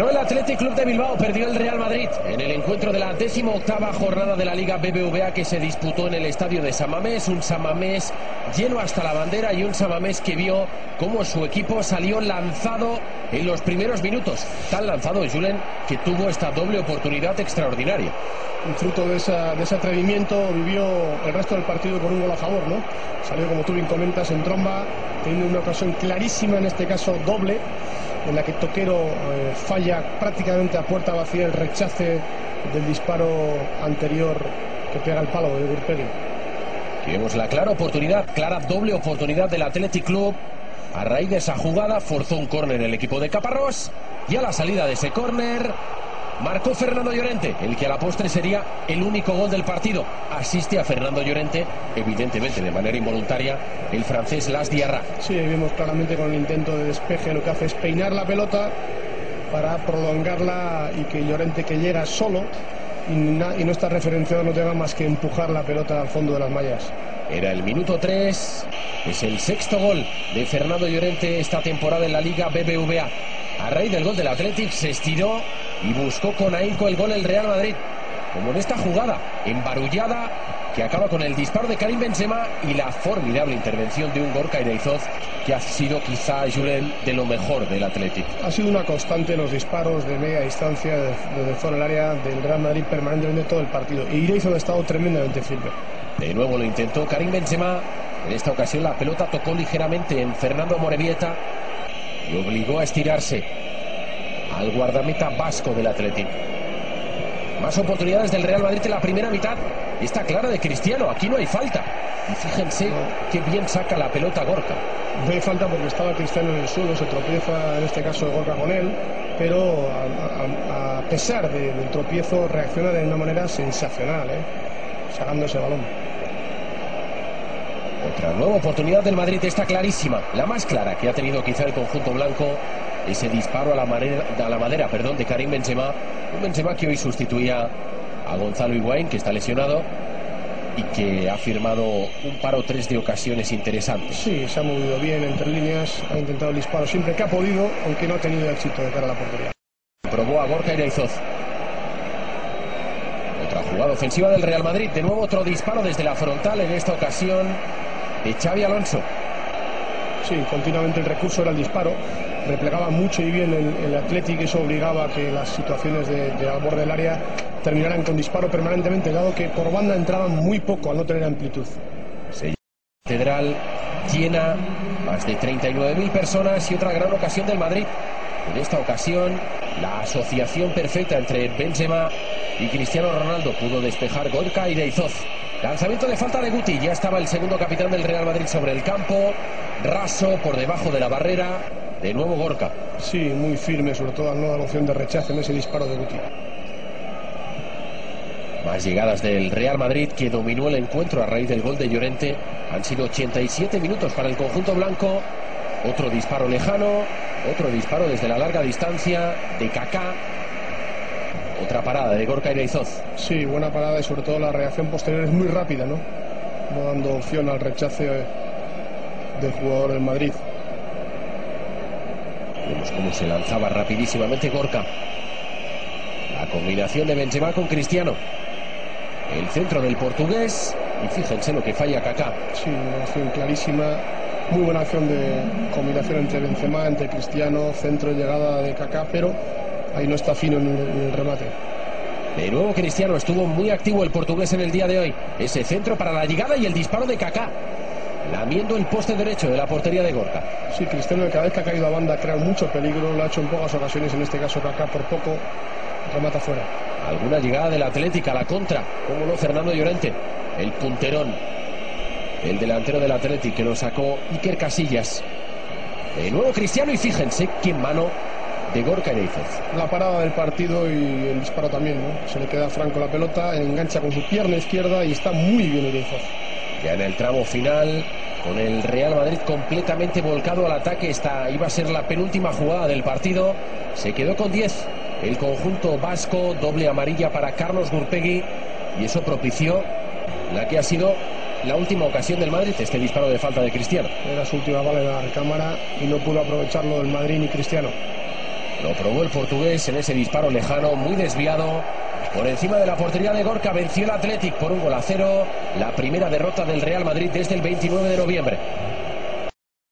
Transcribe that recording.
Ganó el Athletic Club de Bilbao, perdió el Real Madrid en el encuentro de la décimo octava jornada de la Liga BBVA que se disputó en el estadio de Samamés. Un Samamés lleno hasta la bandera y un Samamés que vio cómo su equipo salió lanzado en los primeros minutos. Tan lanzado, Julen, que tuvo esta doble oportunidad extraordinaria. Un fruto de, ese atrevimiento vivió el resto del partido con un gol a favor, ¿no? Salió, como tú bien comentas, en tromba, teniendo una ocasión clarísima, en este caso doble en la que Toquero eh, falla prácticamente a puerta vacía el rechace del disparo anterior que pega el palo de Gurpegui. Aquí vemos la clara oportunidad, clara doble oportunidad del Athletic Club. A raíz de esa jugada forzó un córner el equipo de Caparrós y a la salida de ese córner Marcó Fernando Llorente, el que a la postre sería el único gol del partido. Asiste a Fernando Llorente, evidentemente de manera involuntaria, el francés Las Diarra. Sí, vimos claramente con el intento de despeje lo que hace es peinar la pelota para prolongarla y que Llorente que llega solo y, no está referenciado no tenga más que empujar la pelota al fondo de las mallas. Era el minuto 3, es el sexto gol de Fernando Llorente esta temporada en la Liga BBVA. A raíz del gol del Athletic se estiró y buscó con ahínco el gol el Real Madrid. Como en esta jugada, embarullada, que acaba con el disparo de Karim Benzema y la formidable intervención de un Gorka Ireizoz, que ha sido quizá, Julen, de lo mejor del Athletic. Ha sido una constante los disparos de media distancia desde fuera del área del Real Madrid permanentemente todo el partido. Y Ireizoz ha estado tremendamente firme. De nuevo lo intentó Karim Benzema. En esta ocasión la pelota tocó ligeramente en Fernando Morevieta y obligó a estirarse al guardameta vasco del Atlético. Más oportunidades del Real Madrid en la primera mitad. Está clara de Cristiano, aquí no hay falta. Y fíjense qué bien saca la pelota Gorka. No hay falta porque estaba Cristiano en el suelo, se tropieza en este caso Gorka con él, pero a, pesar del tropiezo reacciona de una manera sensacional, ¿eh? sacando ese balón. Otra nueva oportunidad del Madrid está clarísima, la más clara que ha tenido quizá el conjunto blanco ese disparo a la, madera, a la madera perdón, de Karim Benzema, un Benzema que hoy sustituía a Gonzalo Higuaín, que está lesionado y que ha firmado un paro tres de ocasiones interesantes. Sí, se ha movido bien entre líneas, ha intentado el disparo siempre que ha podido, aunque no ha tenido éxito de cara a la portería. Probó a Gorka Iraizoz. Jugada ofensiva del Real Madrid, de nuevo otro disparo desde la frontal, en esta ocasión de Xavi Alonso. Sí, continuamente el recurso era el disparo replegaba mucho y bien el, el Athletic, eso obligaba a que las situaciones de, de al borde del área terminaran con disparo permanentemente, dado que por banda entraban muy poco al no tener amplitud. Se Catedral llena más de 39.000 personas y otra gran ocasión del Madrid. En esta ocasión, la asociación perfecta entre Benzema y Cristiano Ronaldo pudo despejar Gorka y Deizoz. Lanzamiento de falta de Guti, ya estaba el segundo capitán del Real Madrid sobre el campo, raso por debajo de la barrera, de nuevo Gorka. Sí, muy firme, sobre todo al no dar opción de rechazo en ese disparo de Guti. Más llegadas del Real Madrid que dominó el encuentro a raíz del gol de Llorente. Han sido 87 minutos para el conjunto blanco. Otro disparo lejano, otro disparo desde la larga distancia de Kaká. Otra parada de Gorka Ireizoz. Sí, buena parada y sobre todo la reacción posterior es muy rápida, ¿no? No dando opción al rechazo del jugador del Madrid. Vemos cómo se lanzaba rapidísimamente Gorka. La combinación de Benzema con Cristiano. El centro del portugués. Y fíjense lo que falla Kaká. Sí, una acción clarísima. Muy buena acción de combinación entre Benzema, entre Cristiano, centro llegada de Kaká, pero ahí no está fino en el, remate. De nuevo Cristiano estuvo muy activo el portugués en el día de hoy. Ese centro para la llegada y el disparo de Kaká. Lamiendo el poste derecho de la portería de Gorka. Sí, Cristiano cada vez que ha caído a banda crea mucho peligro, lo ha hecho en pocas ocasiones, en este caso Kaká por poco remata fuera. Alguna llegada del Atlético a la contra, como no Fernando Llorente, el punterón, el delantero del Atlético que lo sacó Iker Casillas. De nuevo Cristiano y fíjense qué mano de Gorka Ereifez. La parada del partido y el disparo también, ¿no? Se le queda franco la pelota, engancha con su pierna izquierda y está muy bien Ereifez. Ya en el tramo final, con el Real Madrid completamente volcado al ataque, esta iba a ser la penúltima jugada del partido. Se quedó con 10 el conjunto vasco, doble amarilla para Carlos Gurpegui y eso propició la que ha sido la última ocasión del Madrid, este disparo de falta de Cristiano. Era su última bala en la cámara y no pudo aprovecharlo del Madrid ni Cristiano. Lo probó el portugués en ese disparo lejano, muy desviado. Por encima de la portería de Gorka venció el Athletic por un gol a cero. La primera derrota del Real Madrid desde el 29 de noviembre.